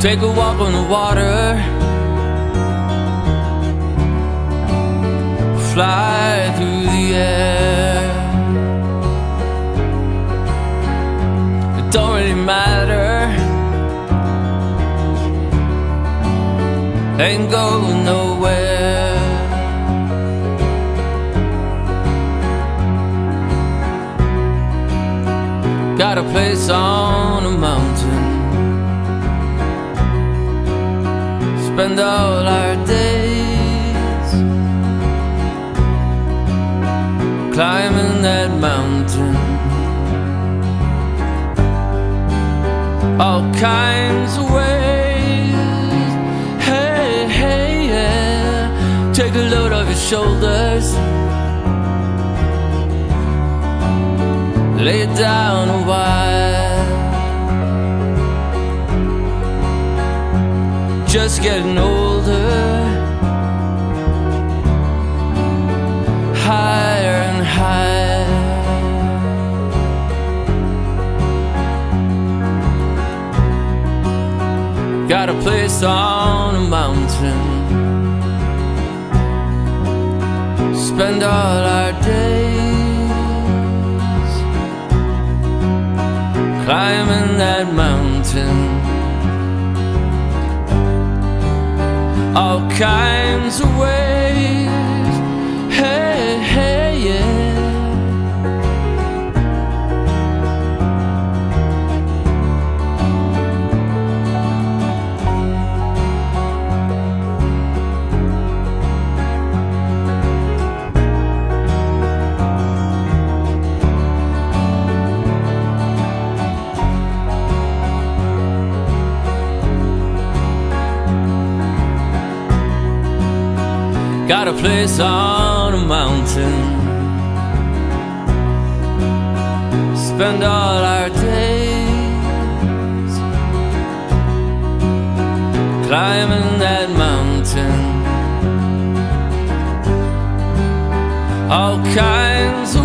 Take a walk on the water. Fly through the air. It don't really matter. Ain't going nowhere. Got a place on a mountain. Spend all our days climbing that mountain. All kinds of ways. Hey, hey, yeah. Take a load off your shoulders. Lay it down a while. Just getting older. Higher and higher. Got a place on a mountain. Spend all our days climbing that mountain. All kinds of ways. Got a place on a mountain. Spend all our days climbing that mountain. All kinds